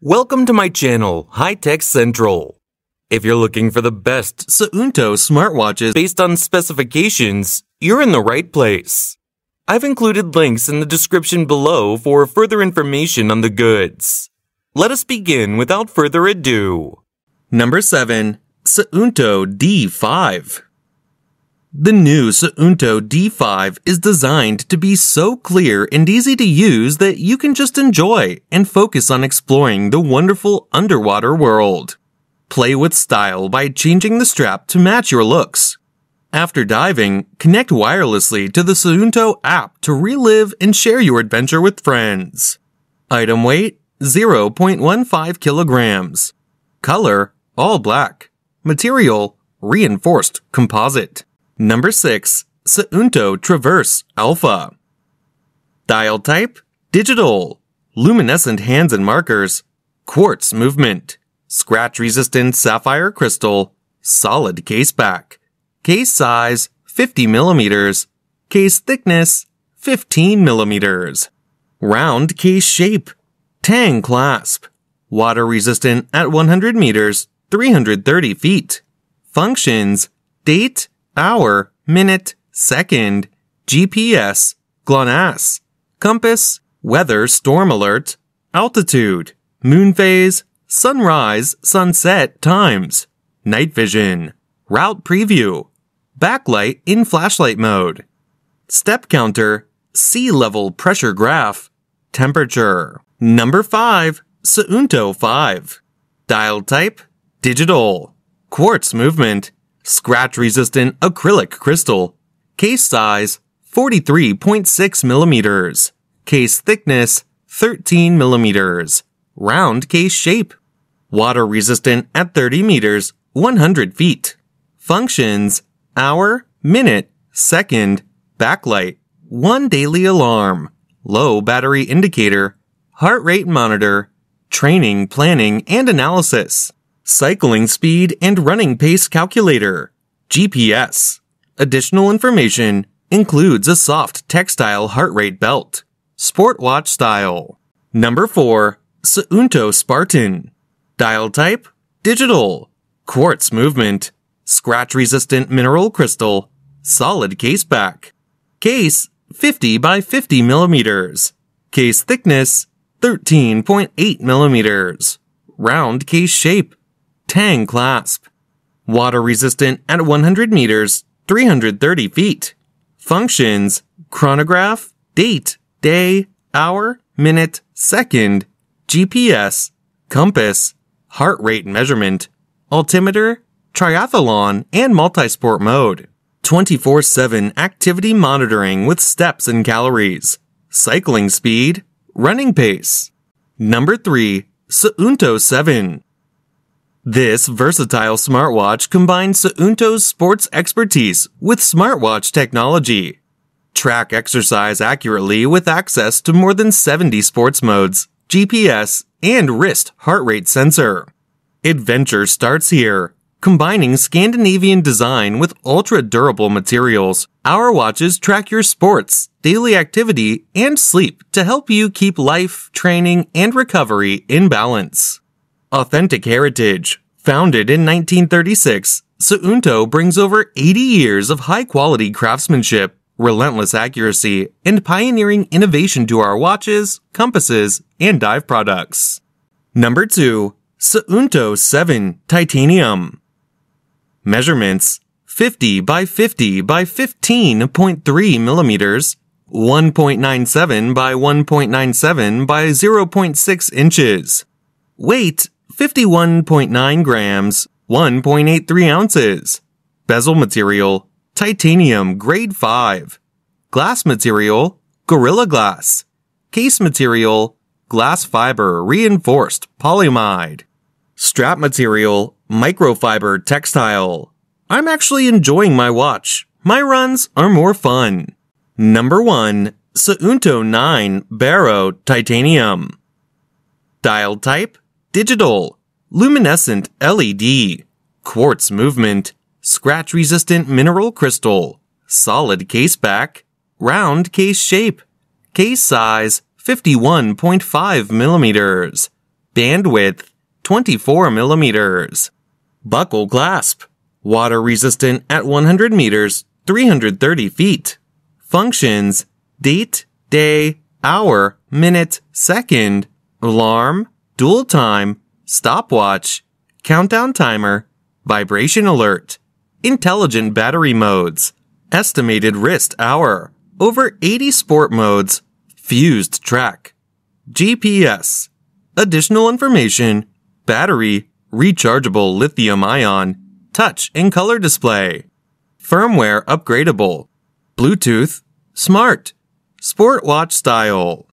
Welcome to my channel, HiTech Central. If you're looking for the best Suunto smartwatches based on specifications, you're in the right place. I've included links in the description below for further information on the goods. Let us begin without further ado. Number 7. Suunto D5 the new Suunto D5 is designed to be so clear and easy to use that you can just enjoy and focus on exploring the wonderful underwater world. Play with style by changing the strap to match your looks. After diving, connect wirelessly to the Suunto app to relive and share your adventure with friends. Item weight 0.15 kilograms. Color all black. Material reinforced composite. Number 6. Suunto Traverse Alpha. Dial type Digital. Luminescent hands and markers. Quartz movement. Scratch resistant sapphire crystal. Solid case back. Case size 50 millimeters. Case thickness 15 millimeters. Round case shape. Tang clasp. Water resistant at 100 meters, 330 feet. Functions date, hour, minute, second, GPS, GLONASS, compass, weather storm alert, altitude, moon phase, sunrise, sunset times, night vision, route preview, backlight in flashlight mode, step counter, sea level pressure graph, temperature. Number 5, Suunto 5. Dial type, digital, quartz movement, scratch resistant acrylic crystal. Case size 43.6 millimeters. Case thickness 13 millimeters. Round case shape. Water resistant at 30 meters, 100 feet. Functions hour, minute, second, backlight, one daily alarm, low battery indicator, heart rate monitor, training, planning, and analysis cycling speed and running pace calculator, GPS. Additional information includes a soft textile heart rate belt, sport watch style. Number 4. Suunto Spartan. Dial type, digital. Quartz movement, scratch resistant mineral crystal, solid case back. Case 50 by 50 millimeters. Case thickness 13.8 millimeters. Round case shape. Tang clasp. Water resistant at 100 meters, 330 feet. Functions chronograph, date, day, hour, minute, second, GPS, compass, heart rate measurement, altimeter, triathlon, and multisport mode. 24 7 activity monitoring with steps and calories, cycling speed, running pace. Number 3. Suunto 7. This versatile smartwatch combines Suunto's sports expertise with smartwatch technology. Track exercise accurately with access to more than 70 sports modes, GPS, and wrist heart rate sensor. Adventure starts here. Combining Scandinavian design with ultra durable materials, our watches track your sports, daily activity, and sleep to help you keep life, training, and recovery in balance. Authentic heritage. Founded in 1936, Suunto brings over 80 years of high quality craftsmanship, relentless accuracy, and pioneering innovation to our watches, compasses, and dive products. Number 2. Suunto 7 Titanium. Measurements 50 by 50 by 15.3 millimeters, 1.97 by 1.97 by 0.6 inches. Weight 51.9 grams, 1.83 ounces. Bezel material, titanium grade 5. Glass material, Gorilla Glass. Case material, glass fiber reinforced polyamide. Strap material, microfiber textile. I'm actually enjoying my watch. My runs are more fun. Number 1. Suunto 9 Baro Titanium. Dial type digital, luminescent LED, quartz movement, scratch resistant mineral crystal, solid case back, round case shape, case size 51.5 millimeters, Bandwidth 24 millimeters. Buckle clasp. Water resistant at 100 meters, 330 feet. Functions date, day, hour, minute, second, alarm, dual time, stopwatch, countdown timer, vibration alert, intelligent battery modes, estimated wrist hour, over 80 sport modes, fused track, GPS, additional information, battery, rechargeable lithium ion, touch and color display, firmware upgradable, Bluetooth, smart, sport watch style.